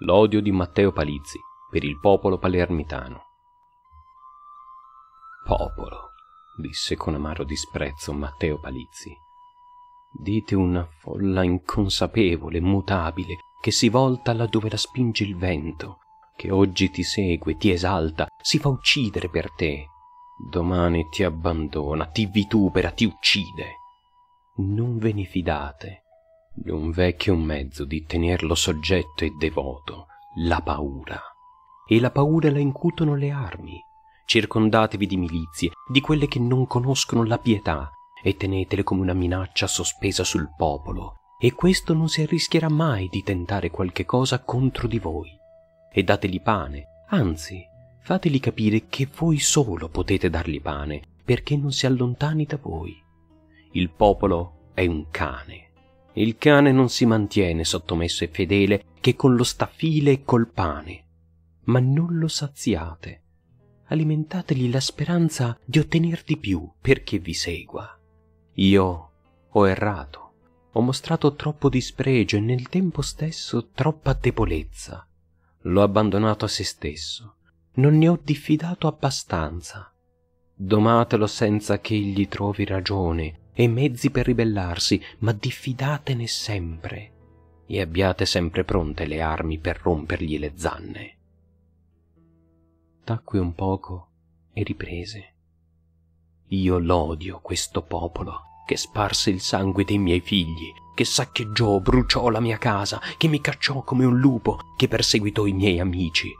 L'odio di Matteo Palizzi per il popolo palermitano. Popolo, disse con amaro disprezzo Matteo Palizzi. Dite una folla inconsapevole, mutabile, che si volta laddove la spinge il vento, che oggi ti segue, ti esalta, si fa uccidere per te, domani ti abbandona, ti vitupera, ti uccide. Non ve ne fidate. Che un mezzo di tenerlo soggetto e devoto, la paura. E la paura la incutono le armi. Circondatevi di milizie, di quelle che non conoscono la pietà, e tenetele come una minaccia sospesa sul popolo, e questo non si arrischierà mai di tentare qualche cosa contro di voi. E dateli pane, anzi, fateli capire che voi solo potete dargli pane, perché non si allontani da voi. Il popolo è un cane. Il cane non si mantiene sottomesso e fedele che con lo staffile e col pane. Ma non lo saziate. Alimentategli la speranza di ottener di più perché vi segua. Io ho errato, ho mostrato troppo dispregio e nel tempo stesso troppa debolezza. L'ho abbandonato a se stesso non ne ho diffidato abbastanza. Domatelo senza che egli trovi ragione e mezzi per ribellarsi, ma diffidatene sempre e abbiate sempre pronte le armi per rompergli le zanne. Tacque un poco e riprese. Io l'odio questo popolo che sparse il sangue dei miei figli, che saccheggiò, bruciò la mia casa, che mi cacciò come un lupo, che perseguitò i miei amici,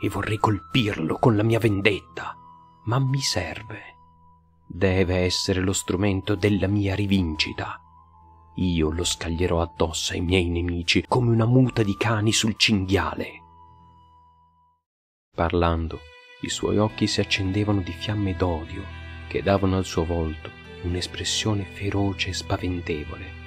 e vorrei colpirlo con la mia vendetta, ma mi serve. Deve essere lo strumento della mia rivincita. Io lo scaglierò addosso ai miei nemici come una muta di cani sul cinghiale. Parlando, i suoi occhi si accendevano di fiamme d'odio che davano al suo volto un'espressione feroce e spaventevole